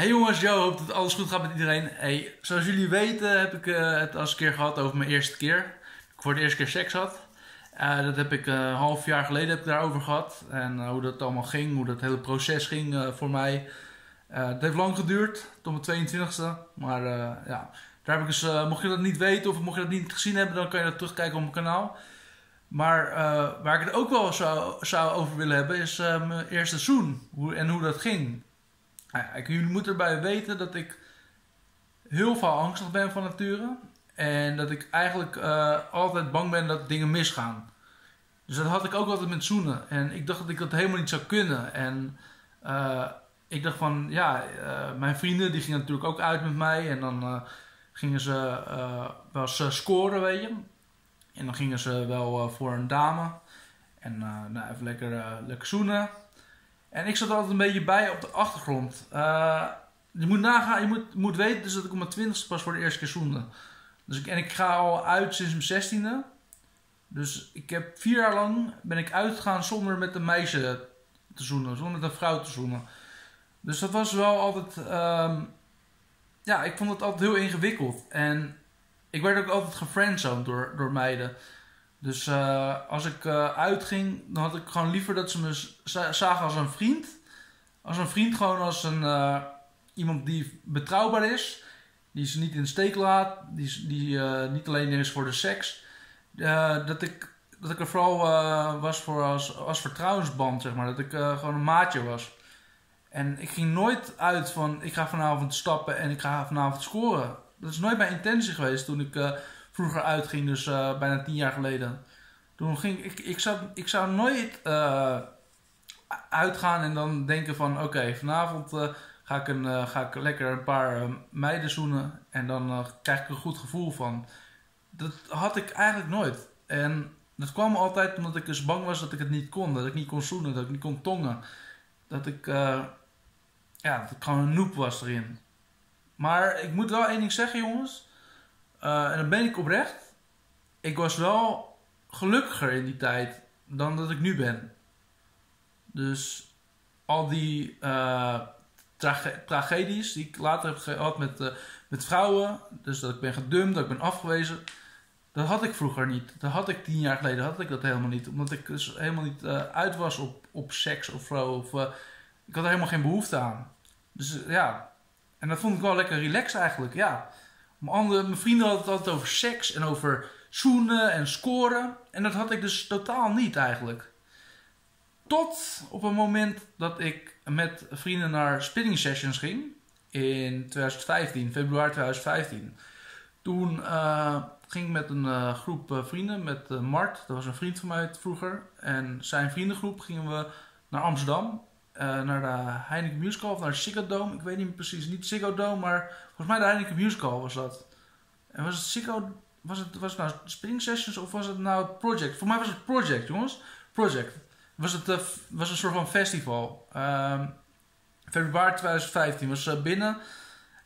Hey jongens, yo, hoop dat alles goed gaat met iedereen. Zoals jullie weten heb ik eh, het als keer gehad over mijn eerste keer. Ik voor de eerste keer seks had. Eh, dat heb ik eh, een half jaar geleden heb ik daarover gehad. En hoe dat allemaal ging, hoe dat hele proces ging voor mij. het heeft lang geduurd, tot mijn 22e. Maar ja, daar heb ik dus, mocht je dat niet weten of mocht je dat niet gezien hebben, dan kan je dat terugkijken op mijn kanaal. Maar waar ik het ook wel zou, zou over willen hebben, is mijn eerste. Hoe, en hoe dat ging. Nou jullie moeten erbij weten dat ik heel veel angstig ben van nature. En dat ik eigenlijk uh, altijd bang ben dat dingen misgaan. Dus dat had ik ook altijd met zoenen. En ik dacht dat ik dat helemaal niet zou kunnen. En uh, ik dacht van, ja, uh, mijn vrienden die gingen natuurlijk ook uit met mij. En dan gingen ze wel eens scoren, weet je. En dan gingen ze wel voor een dame. En nou, even lekker, lekker zoenen. En ik zat altijd een beetje bij op de achtergrond. Uh, je moet nagaan, je moet, moet weten dus dat ik op mijn twintigste pas voor de eerste keer zoende. Dus en ik ga al uit sinds mijn zestiende. Dus ik heb vier jaar lang ben ik uitgegaan zonder met een meisje te zoenen, zonder met een vrouw te zoenen. Dus dat was wel altijd, um, ja, ik vond het altijd heel ingewikkeld. En ik werd ook altijd gefriendzoned door, door meiden. Dus uh, als ik uh, uitging, dan had ik gewoon liever dat ze me zagen als een vriend. Als een vriend, gewoon als een, uh, iemand die betrouwbaar is. Die ze niet in de steek laat. Die, die niet alleen is voor de seks. dat, ik, dat ik er vooral was voor als, als vertrouwensband, zeg maar. Dat ik gewoon een maatje was. En ik ging nooit uit van, ik ga vanavond stappen en ik ga vanavond scoren. Dat is nooit mijn intentie geweest toen ik vroeger uitging, dus uh, bijna tien jaar geleden. Toen ging ik, ik, zou, ik zou nooit uh, uitgaan en dan denken van oké, vanavond uh, ga, ik een, ga ik lekker een paar meiden zoenen en dan krijg ik een goed gevoel van. Dat had ik eigenlijk nooit. En dat kwam altijd omdat ik dus bang was dat ik het niet kon. Dat ik niet kon zoenen, dat ik niet kon tongen. Dat ik, ja, dat ik gewoon een noep was erin. Maar ik moet wel één ding zeggen jongens. Uh, en dan ben ik oprecht. Ik was wel gelukkiger in die tijd dan dat ik nu ben. Dus al die uh, tragedies die ik later heb gehad met, uh, met vrouwen. Dus dat ik ben gedumpt, dat ik ben afgewezen. Dat had ik vroeger niet. Dat had ik tien jaar geleden had ik dat helemaal niet. Omdat ik dus helemaal niet uit was op, op seks of vrouw. Of, ik had er helemaal geen behoefte aan. Dus ja. En dat vond ik wel lekker relaxed eigenlijk. Ja. Mijn, andere, mijn vrienden hadden het altijd over seks en over zoenen en scoren. En dat had ik dus totaal niet eigenlijk. Tot op een moment dat ik met vrienden naar spinning sessions ging. In 2015, februari 2015. Toen uh, ging ik met een uh, groep uh, vrienden, met Mart, dat was een vriend van mij vroeger. En zijn vriendengroep gingen we naar Amsterdam. Uh, naar de Heineken Musical of naar de Ziggo Dome. Ik weet niet precies, niet Ziggo Dome, maar volgens mij de Heineken Musical was dat. En was het Ziggo, was het, was het nou Spring Sessions of was het nou Project? Voor mij was het Project, jongens. Project. Was het uh, was een soort van festival. Uh, februari 2015 was uh, binnen.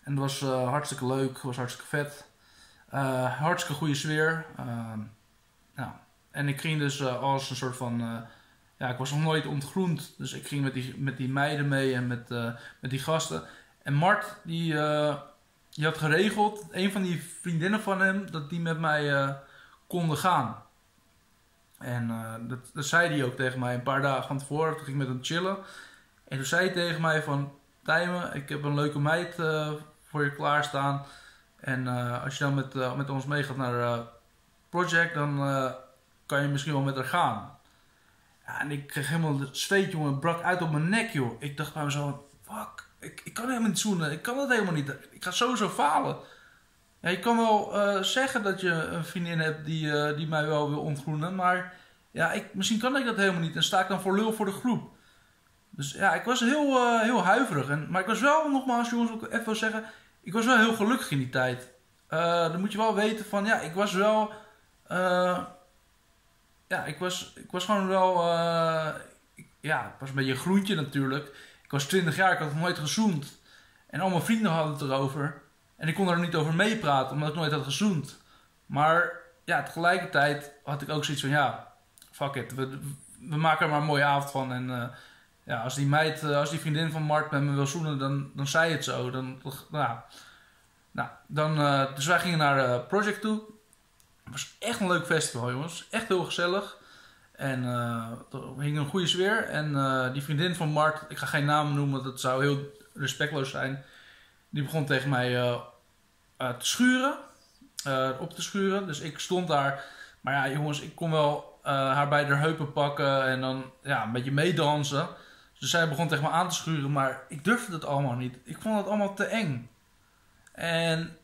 En dat was hartstikke leuk, was hartstikke vet. hartstikke goede sfeer. Ehm, nou, en ik ging dus als een soort van ja, ik was nog nooit ontgroend. Dus ik ging met die, met die meiden mee en met, uh, met die gasten. En Mart, die, uh, die had geregeld, een van die vriendinnen van hem, dat die met mij uh, konden gaan. En dat, dat zei hij ook tegen mij een paar dagen van tevoren. Toen ging ik met hem chillen. En toen zei hij tegen mij van... Tijmen, ik heb een leuke meid voor je klaarstaan. En als je dan met, met ons meegaat naar Project, dan kan je misschien wel met haar gaan. Ja, en ik kreeg helemaal het zweet, jongen, brak uit op mijn nek, joh. Ik dacht bij mezelf, fuck, ik, ik kan helemaal niet zoenen. Ik kan dat helemaal niet. Ik ga sowieso falen. Ja, je kan wel uh, zeggen dat je een vriendin hebt die, uh, die mij wel wil ontgroenen, maar ja, ik, misschien kan ik dat helemaal niet. En sta ik dan voor lul voor de groep. Dus ja, ik was heel, uh, heel huiverig. En, maar ik was wel, nogmaals jongens, ook even wil zeggen, ik was wel heel gelukkig in die tijd. dan moet je wel weten van, ja, ik was wel ja, ik was, ik was gewoon wel. Uh, ja, ik was een beetje een groentje natuurlijk. Ik was 20 jaar, ik had nog nooit gezoend. En al mijn vrienden hadden het erover. En ik kon er niet over meepraten, omdat ik nooit had gezoend. Maar ja, tegelijkertijd had ik ook zoiets van: ja, fuck it. We, we maken er maar een mooie avond van. En uh, ja, als die meid, eh, als die vriendin van Mart met me wil zoenen, dan, dan zei het zo. Dan, nou, nou, dan, dus wij gingen naar Project toe. Het was echt een leuk festival, jongens. Echt heel gezellig. En uh, er hing een goede sfeer. En die vriendin van Mart, ik ga geen namen noemen, dat zou heel respectloos zijn. Die begon tegen mij te schuren. op te schuren. Dus ik stond daar. Maar ja, jongens, ik kon wel haar bij de heupen pakken en dan ja, een beetje meedansen. Dus zij begon tegen me aan te schuren, maar ik durfde het allemaal niet. Ik vond het allemaal te eng. En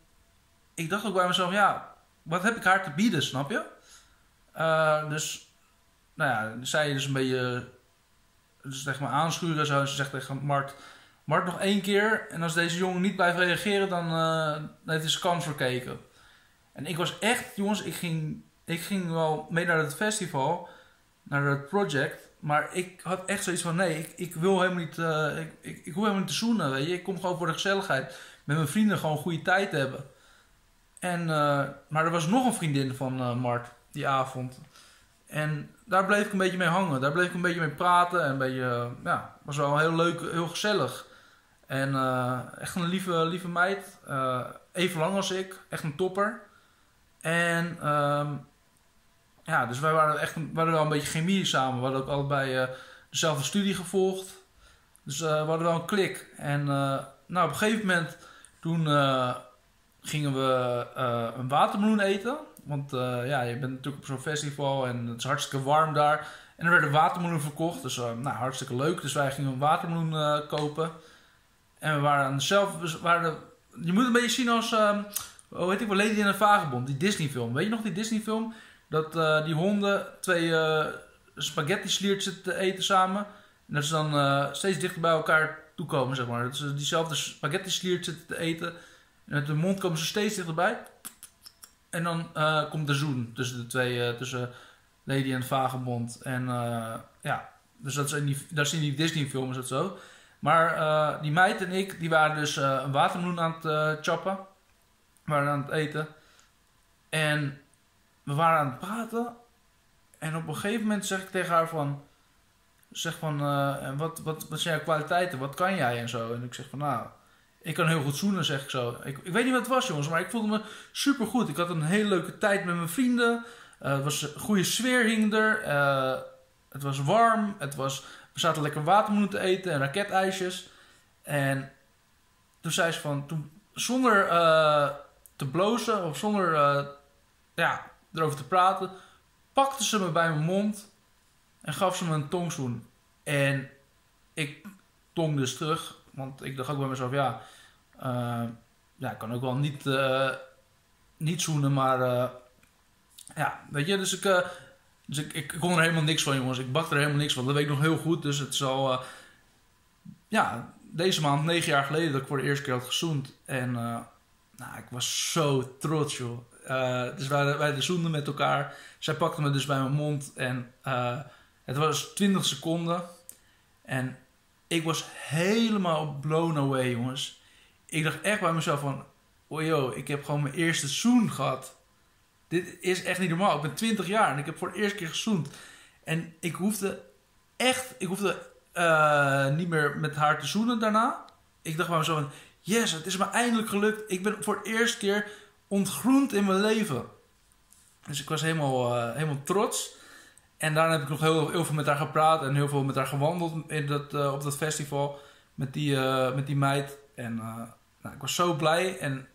ik dacht ook bij mezelf, ja, wat heb ik haar te bieden, snap je? Uh, dus, nou ja, zij dus een beetje dus tegen me aanschuren zo. En ze zegt tegen Mart, Mart nog één keer. En als deze jongen niet blijft reageren, dan uh, heeft hij zijn kans verkeken. En ik was echt, jongens, ik ging, ik ging wel mee naar het festival, naar het project. Maar ik had echt zoiets van: nee, ik, ik wil helemaal niet. Ik, ik, helemaal niet te zoenen. Weet je? Ik kom gewoon voor de gezelligheid. Met mijn vrienden gewoon een goede tijd hebben. En, uh, maar er was nog een vriendin van uh, Mart die avond. En daar bleef ik een beetje mee hangen. Daar bleef ik een beetje mee praten. En een beetje, ja, was wel heel leuk, heel gezellig. En echt een lieve, lieve meid. even lang als ik. Echt een topper. En. Ehm, ja, dus wij waren echt we wel een beetje chemie samen. We hadden ook allebei dezelfde studie gevolgd. Dus we hadden wel een klik. En nou, op een gegeven moment toen gingen we een watermeloen eten. Want ja, je bent natuurlijk op zo'n festival en het is hartstikke warm daar. En er werden watermeloen verkocht. Dus nou, hartstikke leuk. Dus wij gingen een watermeloen kopen. En we waren aan waren je moet een beetje zien als... hoe heet ik wel? Lady in een Vagebond. Die Disney film. Weet je nog die Disney film? dat die honden twee spaghetti sliert zitten te eten samen. En dat ze dan steeds dichter bij elkaar toekomen, zeg maar. Dat ze diezelfde spaghetti sliert zitten te eten. En uit de mond komen ze steeds dichterbij. En dan komt de zoen tussen de twee, tussen Lady en Vagebond. En ja, dus dat is in die, dat is die Disney film is dat zo. Maar die meid en ik, die waren dus een watermeloen aan het chappen. waren aan het eten. En we waren aan het praten. En op een gegeven moment zeg ik tegen haar van... Zeg van, wat, wat, wat zijn jouw kwaliteiten? Wat kan jij en zo? En ik zeg van, nou, ik kan heel goed zoenen, zeg ik zo. Ik, ik weet niet wat het was, jongens, maar ik voelde me super goed. Ik had een hele leuke tijd met mijn vrienden. Uh, het was een goede sfeer hing er. Uh, het was warm. Het was, we zaten lekker watermeloen te eten en raketijsjes. En toen zei ze van, toen, zonder te blozen of zonder ja, erover te praten, pakte ze me bij mijn mond en gaf ze me een tongzoen. En ik tong dus terug, want ik dacht ook bij mezelf, ja, uh, ja ik kan ook wel niet, uh, niet zoenen, maar uh, ja, weet je, dus ik, dus ik, ik, kon er helemaal niks van, jongens. Ik bakte er helemaal niks van. Dat weet ik nog heel goed, dus het zal, ja, deze maand, negen jaar geleden, dat ik voor de eerste keer had gezoend. En nou, ik was zo trots, joh. Dus wij, wij de zoenden met elkaar. Zij pakte me dus bij mijn mond. En het was 20 seconden. En ik was helemaal blown away, jongens. Ik dacht echt bij mezelf van... Oh joh, ik heb gewoon mijn eerste zoen gehad. Dit is echt niet normaal. Ik ben 20 jaar en ik heb voor de eerste keer gezoend. En ik hoefde echt... Ik hoefde uh, niet meer met haar te zoenen daarna. Ik dacht bij mezelf van... Yes, het is me eindelijk gelukt. Ik ben voor de eerste keer ontgroend in mijn leven. Dus ik was helemaal, uh, helemaal trots. En daarna heb ik nog heel, heel, veel met haar gepraat en heel veel met haar gewandeld in dat, uh, op dat festival met die, uh, met die meid. En nou, ik was zo blij. En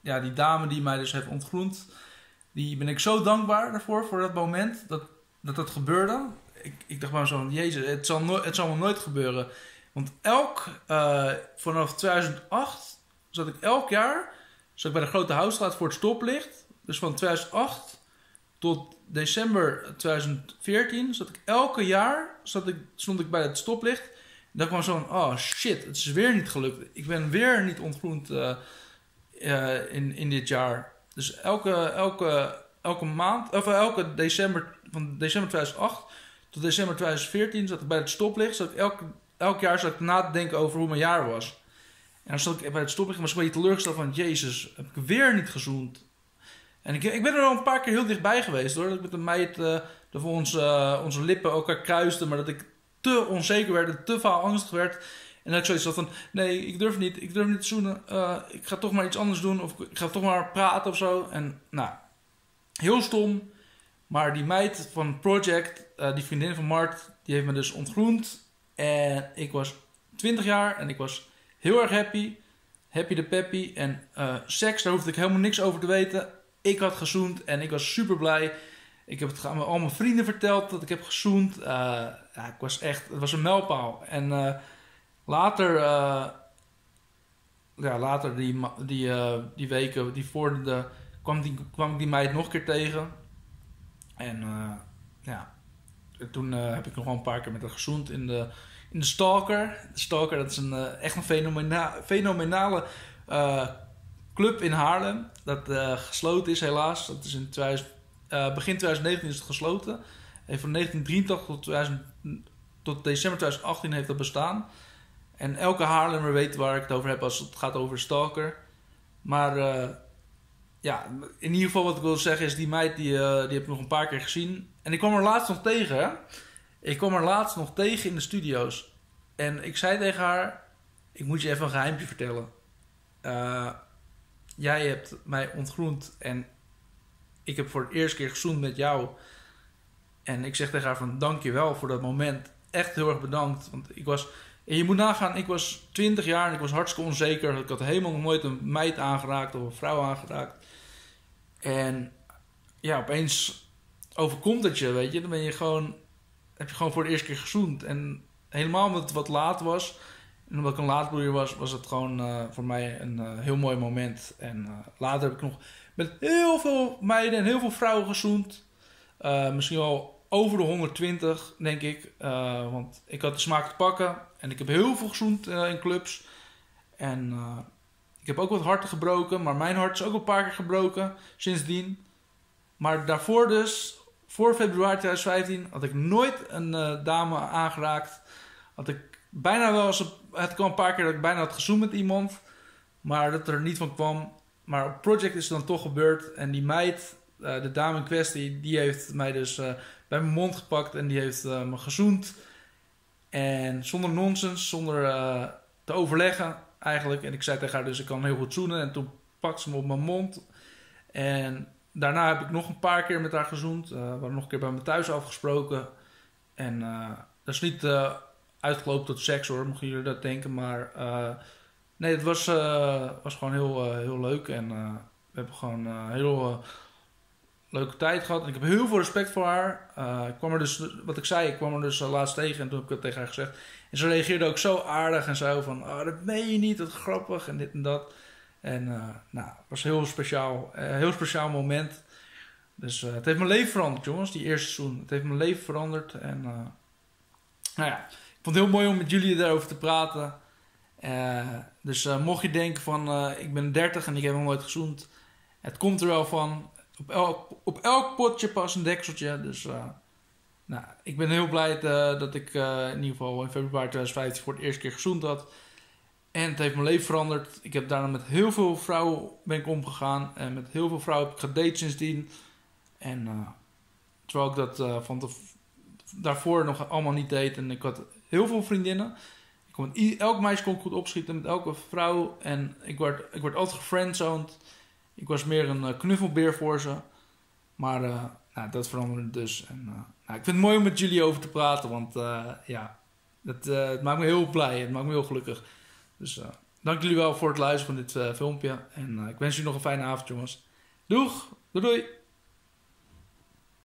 ja, die dame die mij dus heeft ontgroend, die ben ik zo dankbaar daarvoor, voor dat moment dat dat, gebeurde. Ik, ik dacht zo, jezus, het zal, no het zal nooit gebeuren. Want elk, vanaf 2008 zat ik elk jaar zat ik bij de Grote Houtstraat voor het stoplicht. Dus van 2008 tot december 2014 zat ik elke jaar zat ik, stond ik bij het stoplicht. En dan kwam zo'n, oh shit, het is weer niet gelukt. Ik ben weer niet ontgroend uh, uh, in, in dit jaar. Dus elke, elke, elke maand, of elke december, van december 2008 tot december 2014 zat ik bij het stoplicht. Zat ik elke, elk jaar zat ik na te denken over hoe mijn jaar was. En dan stond ik bij het stoplicht en was een beetje teleurgesteld van... Jezus, heb ik weer niet gezoend. En ik, ik ben er al een paar keer heel dichtbij geweest hoor. Dat ik met een meid uh, voor onze, uh, onze lippen elkaar kruisten. Maar dat ik te onzeker werd en te vaal angstig werd. En dat ik zoiets had van, nee, ik durf niet, ik durf niet te zoenen. Uh, ik ga toch maar iets anders doen of ik ga toch maar praten of zo. En nou, heel stom. Maar die meid van Project, die vriendin van Mart, die heeft me dus ontgroend. En ik was 20 jaar en ik was heel erg happy. Happy de peppy. En seks, daar hoefde ik helemaal niks over te weten. Ik had gezoend en ik was super blij. Ik heb het aan al mijn vrienden verteld dat ik heb gezoend. Uh, ja, ik was echt, het was een mijlpaal. En uh, later, ja, later die, die, die weken, die voor kwam, die, kwam die meid nog een keer tegen. En ja, toen heb ik nog wel een paar keer met haar gezoend in de in de Stalker. De Stalker, dat is een, echt een fenomena fenomenale club in Haarlem. Dat uh, gesloten is helaas. Dat is in 2000, begin 2019 is het gesloten. En van 1983 tot, 2000, tot december 2018 heeft dat bestaan. En elke Haarlemmer weet waar ik het over heb als het gaat over Stalker. Maar ja, in ieder geval wat ik wil zeggen is... die meid die, die heb ik nog een paar keer gezien. En ik kwam er laatst nog tegen, hè? Ik kwam haar laatst nog tegen in de studio's. En ik zei tegen haar: Ik moet je even een geheimje vertellen. Uh, jij hebt mij ontgroend en ik heb voor het eerste keer gezoend met jou. En ik zeg tegen haar: van, Dank je wel voor dat moment. Echt heel erg bedankt. Want ik was. En je moet nagaan, ik was 20 jaar en ik was hartstikke onzeker. Ik had helemaal nooit een meid aangeraakt of een vrouw aangeraakt. En ja, opeens overkomt het je, weet je. Dan ben je gewoon heb je gewoon voor de eerste keer gezoend. En helemaal omdat het wat laat was. En omdat ik een laatbloeier was, was het gewoon uh, voor mij een uh, heel mooi moment. En uh, later heb ik nog met heel veel meiden en heel veel vrouwen gezoend. misschien wel over de 120, denk ik. want ik had de smaak te pakken. En ik heb heel veel gezoend in clubs. En ik heb ook wat harten gebroken. Maar mijn hart is ook een paar keer gebroken sindsdien. Maar daarvoor dus, voor februari 2015 had ik nooit een dame aangeraakt. Had ik bijna wel eens... Het kwam een paar keer dat ik bijna had gezoomd met iemand. Maar dat er niet van kwam. Maar op project is het dan toch gebeurd. En die meid, uh, de dame in kwestie, die heeft mij dus uh, bij mijn mond gepakt. En die heeft me gezoend. En zonder nonsens, zonder te overleggen eigenlijk. En ik zei tegen haar dus ik kan heel goed zoenen. En toen pakte ze me op mijn mond. En daarna heb ik nog een paar keer met haar gezoend. We hadden nog een keer bij me thuis afgesproken. En dat is niet uitgelopen tot seks hoor, mochten jullie dat denken. Maar nee, het was, was gewoon heel, heel leuk. En we hebben gewoon een heel leuke tijd gehad. En ik heb heel veel respect voor haar. ik kwam er dus, wat ik zei, ik kwam er dus laatst tegen. En toen heb ik het tegen haar gezegd. En ze reageerde ook zo aardig en zo van... Oh, dat meen je niet, dat grappig en dit en dat. En uh, nou, het was een heel speciaal, heel speciaal moment. Dus het heeft mijn leven veranderd, jongens, die eerste seizoen. Het heeft mijn leven veranderd. En nou ja, vond het heel mooi om met jullie daarover te praten. dus mocht je denken van, ik ben 30 en ik heb nog nooit gezoend. Het komt er wel van. Op elk, op elk potje pas een dekseltje. Dus nou, ik ben heel blij dat ik in ieder geval in februari 2015 voor het eerste keer gezoend had. En het heeft mijn leven veranderd. Ik heb daarna met heel veel vrouwen ben ik omgegaan. En met heel veel vrouwen heb ik gedate sindsdien. En terwijl ik dat van de, daarvoor nog allemaal niet deed. En ik had heel veel vriendinnen. Ik kon elk meisje kon ik goed opschieten met elke vrouw. En ik werd, ik werd altijd gefriendzoned. Ik was meer een uh, knuffelbeer voor ze. Maar nou, dat veranderde dus. En, nou, ik vind het mooi om met jullie over te praten. Want ja, het, maakt me heel blij. Het maakt me heel gelukkig. Dus dank jullie wel voor het luisteren van dit filmpje. En ik wens jullie nog een fijne avond, jongens. Doeg! Doei!